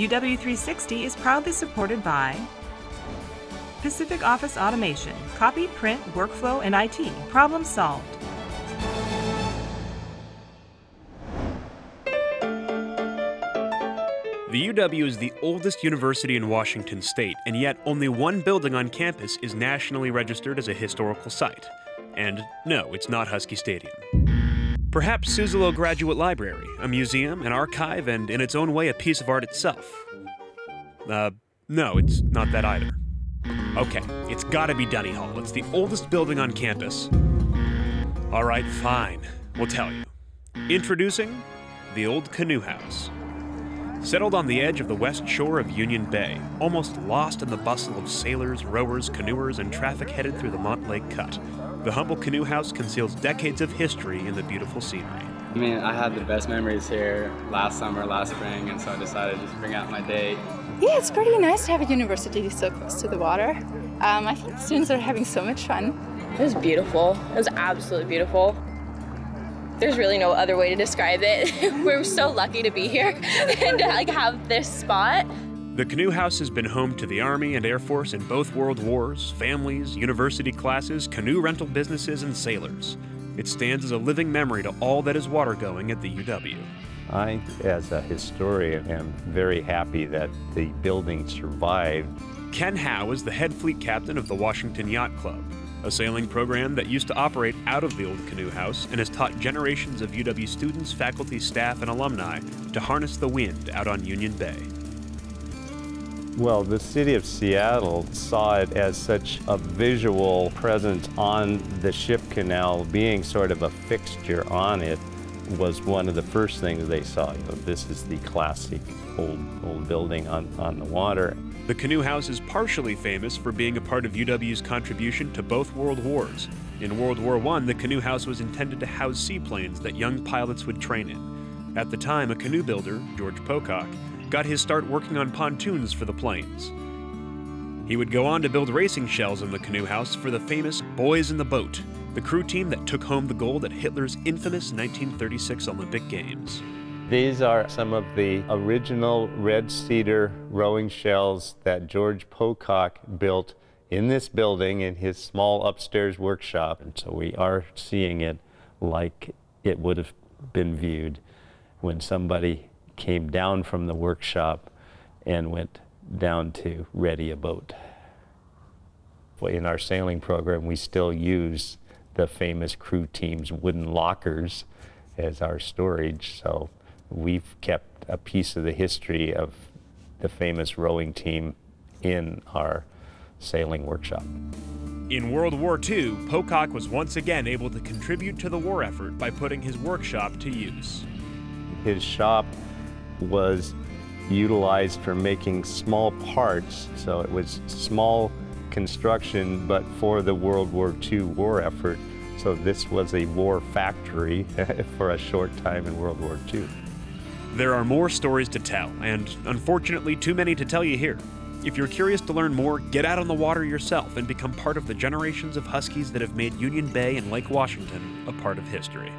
UW360 is proudly supported by Pacific Office Automation, copy, print, workflow, and IT. Problem solved. The UW is the oldest university in Washington state, and yet only one building on campus is nationally registered as a historical site. And no, it's not Husky Stadium. Perhaps Suzzallo Graduate Library, a museum, an archive, and in its own way a piece of art itself. Uh, no, it's not that either. Okay, it's gotta be Denny Hall. It's the oldest building on campus. Alright, fine. We'll tell you. Introducing the Old Canoe House. Settled on the edge of the west shore of Union Bay, almost lost in the bustle of sailors, rowers, canoers, and traffic headed through the Montlake Cut, the humble canoe house conceals decades of history in the beautiful scenery. I mean, I had the best memories here last summer, last spring, and so I decided to just bring out my date. Yeah, it's pretty nice to have a university so close to the water. Um, I think students are having so much fun. It was beautiful. It was absolutely beautiful. There's really no other way to describe it. We're so lucky to be here and to like have this spot. The Canoe House has been home to the Army and Air Force in both World Wars, families, university classes, canoe rental businesses, and sailors. It stands as a living memory to all that is water going at the UW. I, as a historian, am very happy that the building survived. Ken Howe is the head fleet captain of the Washington Yacht Club, a sailing program that used to operate out of the old canoe house and has taught generations of UW students, faculty, staff, and alumni to harness the wind out on Union Bay. Well, the city of Seattle saw it as such a visual presence on the ship canal, being sort of a fixture on it was one of the first things they saw. You know, this is the classic old old building on, on the water. The Canoe House is partially famous for being a part of UW's contribution to both World Wars. In World War I, the Canoe House was intended to house seaplanes that young pilots would train in. At the time, a canoe builder, George Pocock, got his start working on pontoons for the planes. He would go on to build racing shells in the Canoe House for the famous Boys in the Boat, the crew team that took home the gold at Hitler's infamous 1936 Olympic Games. These are some of the original red cedar rowing shells that George Pocock built in this building in his small upstairs workshop. And so we are seeing it like it would have been viewed when somebody came down from the workshop and went down to ready a boat. In our sailing program, we still use the famous crew team's wooden lockers as our storage. So we've kept a piece of the history of the famous rowing team in our sailing workshop. In World War II, Pocock was once again able to contribute to the war effort by putting his workshop to use. His shop was utilized for making small parts, so it was small construction, but for the World War II war effort. So this was a war factory for a short time in World War II. There are more stories to tell, and unfortunately, too many to tell you here. If you're curious to learn more, get out on the water yourself and become part of the generations of Huskies that have made Union Bay and Lake Washington a part of history.